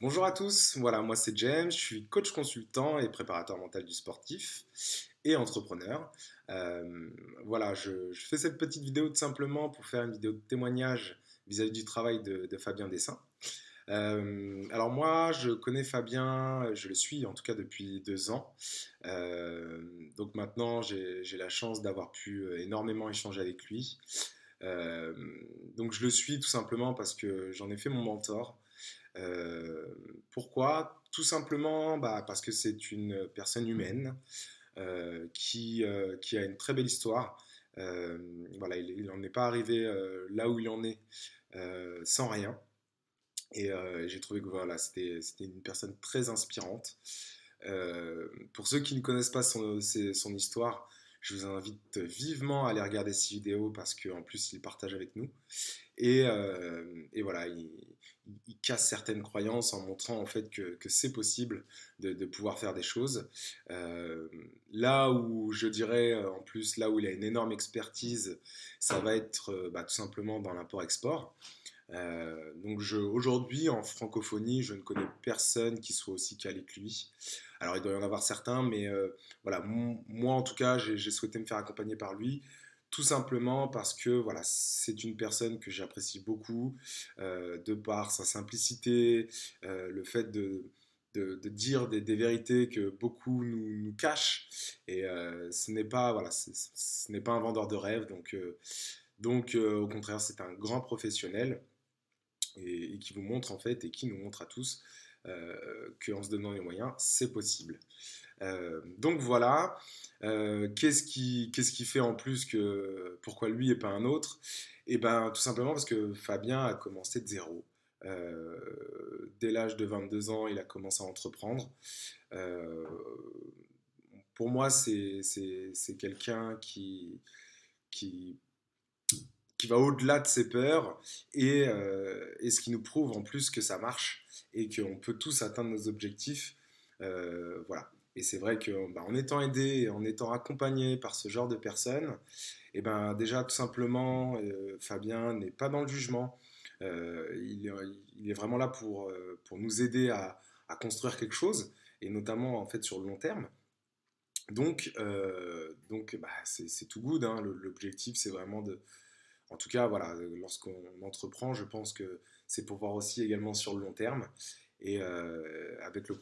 Bonjour à tous, voilà, moi c'est James, je suis coach consultant et préparateur mental du sportif et entrepreneur. Euh, voilà, je, fais cette petite vidéo tout simplement pour faire une vidéo de témoignage vis-à-vis du travail de, Fabien Dessin. Euh, alors moi, je connais Fabien, je le suis en tout cas depuis deux ans. Euh, donc maintenant, j'ai la chance d'avoir pu énormément échanger avec lui. donc je le suis tout simplement parce que j'en ai fait mon mentor. Euh, pourquoi? Tout simplement bah, parce que c'est une personne humaine euh, qui, euh, qui, a une très belle histoire. voilà, il n'en est pas arrivé là où il en est sans rien. Et j'ai trouvé que voilà, c'était une personne très inspirante. pour ceux qui ne connaissent pas son, son, histoire, je vous invite vivement à aller regarder ces vidéos parce qu'en plus il partage avec nous. Et, et voilà, il, casse certaines croyances en montrant en fait que, c'est possible de, pouvoir faire des choses. Euh, là où je dirais en plus, là où il a une énorme expertise, ça va être euh, bah, tout simplement dans l'import-export. Euh, donc aujourd'hui en francophonie, je ne connais personne qui soit aussi calé que lui. Alors il doit y en avoir certains, mais voilà, moi en tout cas, j'ai souhaité me faire accompagner par lui tout simplement parce que voilà, c'est une personne que j'apprécie beaucoup, euh, de par sa simplicité, euh, le fait de, dire des, vérités que beaucoup nous, cachent. Et euh, ce n'est pas, un vendeur de rêve. Donc, au contraire, c'est un grand professionnel et, qui vous montre en fait et qui nous montre à tous qu'en se donnant les moyens, c'est possible. donc voilà. Euh, qu'est-ce qui, fait en plus que pourquoi lui et pas un autre? Et eh ben tout simplement parce que Fabien a commencé de zéro. Euh, dès l'âge de 22 ans, il a commencé à entreprendre. Euh, pour moi, c'est, quelqu'un qui, qui va au-delà de ses peurs et, et, ce qui nous prouve en plus que ça marche et qu'on peut tous atteindre nos objectifs. voilà. Et c'est vrai que bah, en étant aidé en étant accompagné par ce genre de personnes, et eh ben déjà tout simplement, euh, Fabien n'est pas dans le jugement. Euh, il, est vraiment là pour, euh, pour nous aider à, construire quelque chose, et notamment en fait sur le long terme. Donc, donc bah, c'est tout good. Hein. L'objectif, c'est vraiment de, en tout cas, voilà, lorsqu'on entreprend, je pense que c'est pour voir aussi également sur le long terme. Et euh, avec le,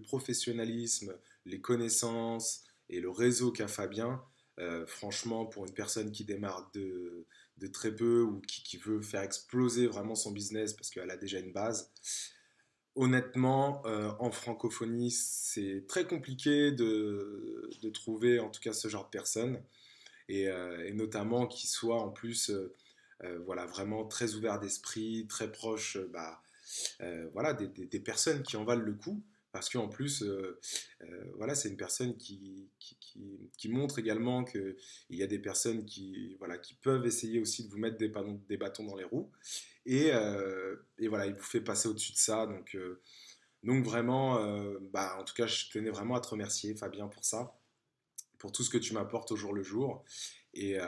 professionnalisme, les connaissances et le réseau qu'a Fabien, euh, franchement, pour une personne qui démarre de, très peu ou qui, veut faire exploser vraiment son business parce qu'elle a déjà une base, honnêtement, euh, en francophonie, c'est très compliqué de, trouver en tout cas ce genre de personnes et, notamment qui soit en plus voilà, vraiment très ouvert d'esprit, très proche. Bah, euh, voilà, des, personnes qui en valent le coup, parce qu'en plus, euh, euh, voilà, c'est une personne qui, qui, montre également qu'il y a des personnes qui, voilà, qui peuvent essayer aussi de vous mettre des bâtons dans les roues, et, et, voilà, il vous fait passer au-dessus de ça, donc, donc vraiment, bah, en tout cas, je tenais vraiment à te remercier, Fabien, pour ça, pour tout ce que tu m'apportes au jour le jour, et,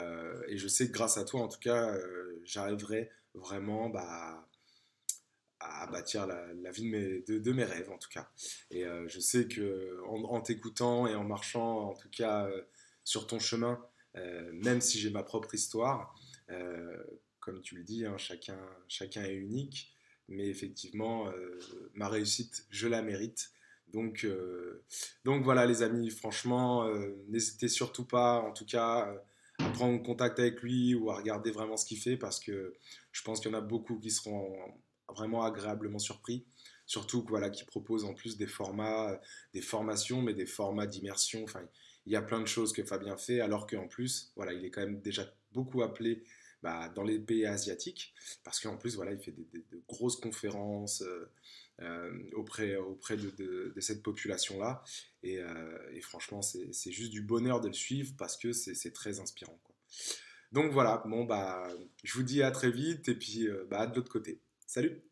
et, je sais que grâce à toi, en tout cas, j'arriverai vraiment bah, à bâtir la, vie de mes, rêves en tout cas. Et euh, je sais que en, t'écoutant et en marchant en tout cas euh, sur ton chemin, euh, même si j'ai ma propre histoire, comme tu le dis, hein, chacun, chacun est unique, mais effectivement, ma réussite, je la mérite. Donc, donc voilà les amis, franchement, n'hésitez surtout pas, en tout cas, à prendre contact avec lui ou à regarder vraiment ce qu'il fait parce que je pense qu'il y en a beaucoup qui seront vraiment agréablement surpris. Surtout voilà, qui propose en plus des formats, des formations, mais des formats d'immersion. Il y a plein de choses que Fabien fait, alors qu'en plus, voilà, il est quand même déjà beaucoup appelé bah, dans les pays asiatiques, parce qu'en plus, voilà, il fait des, de grosses conférences euh, euh, auprès, auprès de, cette population-là. Et, euh, franchement, c'est juste du bonheur de le suivre parce que c'est très inspirant. Donc voilà, bon, bah, je vous dis à très vite et puis bah, de l'autre côté. Salut